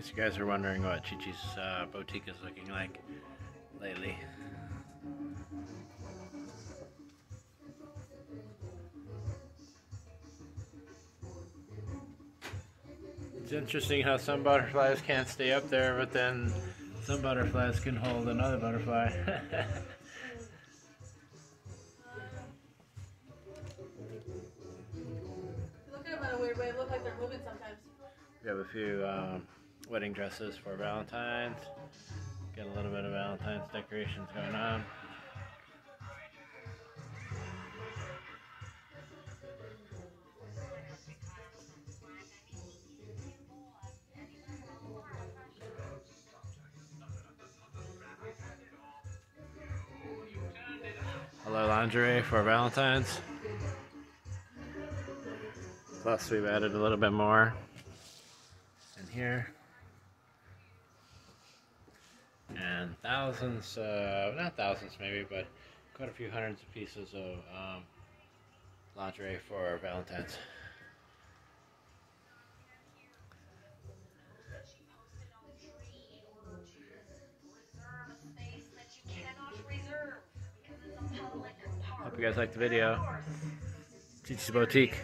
case you guys are wondering what Chi-Chi's uh, boutique is looking like lately. It's interesting how some butterflies can't stay up there, but then some butterflies can hold another butterfly. Look at them in a weird way. It look like they're moving sometimes. we have a few um, wedding dresses for Valentine's. Get a little bit of Valentine's decorations going on. Hello lingerie for Valentine's. Plus we've added a little bit more in here. And thousands, uh, not thousands maybe, but quite a few hundreds of pieces of um, lingerie for Valentine's. Hope you guys liked the video. Chi-Chi's Boutique.